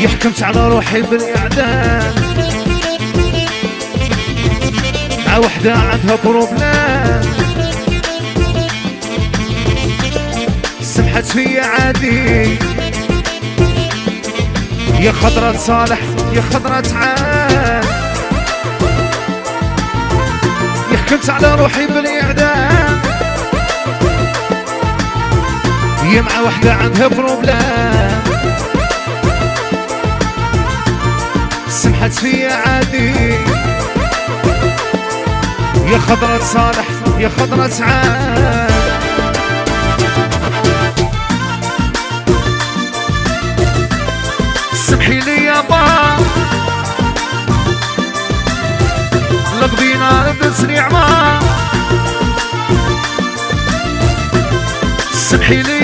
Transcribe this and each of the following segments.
يحكمت على روحي بالإعدام. مع وحدة عندها بروبلام. سمحت فيا عادي. يا خضرة صالح يا خضرة عاد. يحكمت على روحي بالإعدام. هي مع وحدة عندها بروبلام. فيا عادي. يا خضرة صالح يا خضرة عاد سمحي لي يا با. لقضينا بسريع ما سمحي لي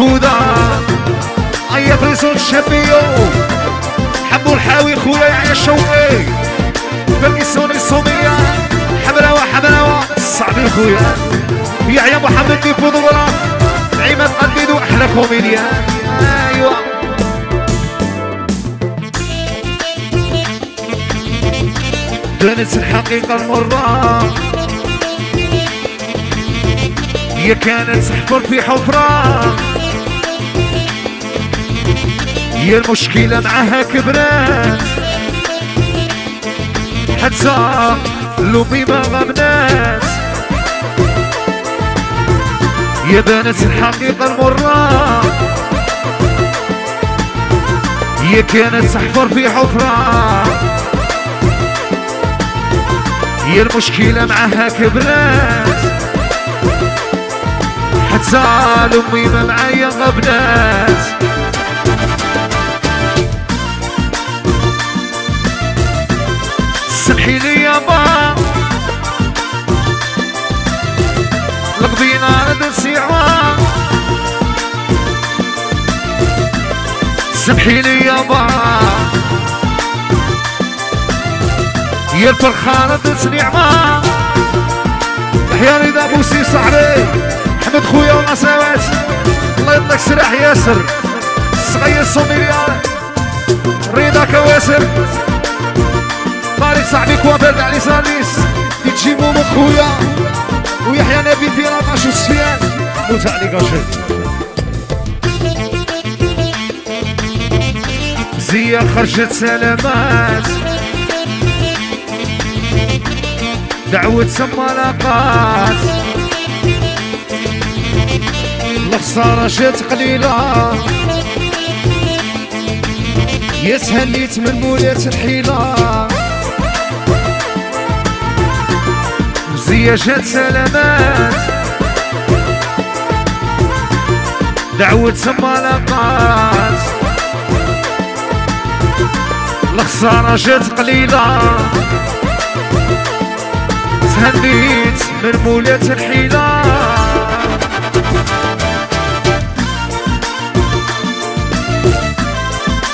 وقنفوذة أي فريسون الشابيو حبوا الحاوي خويا يا الشوقي بالقسون الصومية حبلاوة حبلاوة صعبي خويا يحيى محمد في فضولة عماد قديد أحلى كوميديا أيوة بانت الحقيقة المرة هي كانت تحفر في حفرة هي المشكلة معاها كبرات. حتى لومي ما غمنات يا بانت الحقيقة المرة هي كانت تحفر في حفرة. هي المشكلة معاها كبرات. حتى لأمي ما معايا غبنات. سمحي لي يا با لقضينا رد السيعة سمحي لي يا با يا الفرخانة تسنيع ما يحيى رضا بوسي صاحبي حمد خويا ونصاوات الله يطلق سلاح ياسر. صغير صوميليان رضا كواسر. صاحبي كوافير علي ساليس تجي مومو خويا. ويحيى نبي في رماش وسفيان. موت عليك اشهد زيا خرجت سلامات. دعوة سمالاقات الخسارة جات قليلة. يا تهنيت من مولاة الحيلة. وزيا جات سلامات دعوة سمالاقات الخسارة جات قليلة. تهنيت من مولاة الحيلة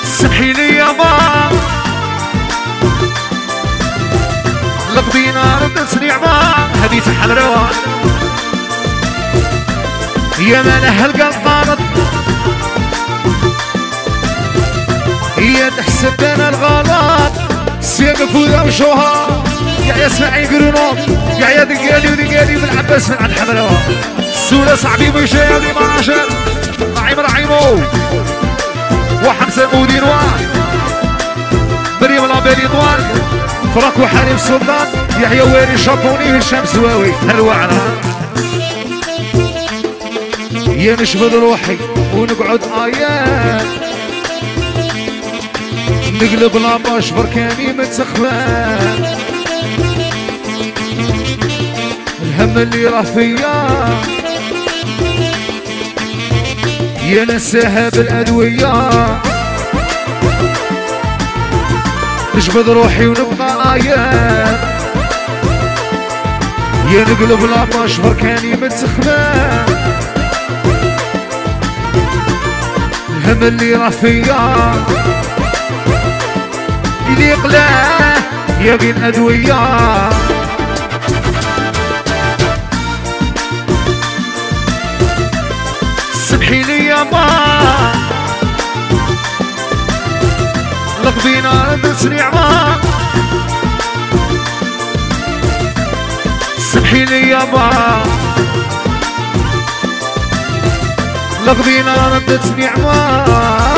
سمحي لي با. لقضينا رد سريع ما هدي تحمروا يا من هالقلب طارت هي تحسب بين الغلط سيق فوذا وشوها يا اسماعيل قرنوط يا يا دقالي ودقالي من عباس من عند حملوه سولة صعبي بشيادي مناشر رعيم رعيمو وحمزة مودين وان فراك وحليم سلطان يحيى ويري شابوني هشام سواوي هالوعرة يا نشبد روحي ونقعد آيات نقلب لاباش بركاني متسخفان الهم اللي راه فيا. يا نساها بالأدوية. نجبد روحي ونبقى الحياة ينقلب العطش بركاني متخمام الهم اللي راه فيا اللي قلاه يبي الأدوية سمحي لي يا ما لقضينا نسرع ما سمحي لي يا ما لقبينا ردت نعمة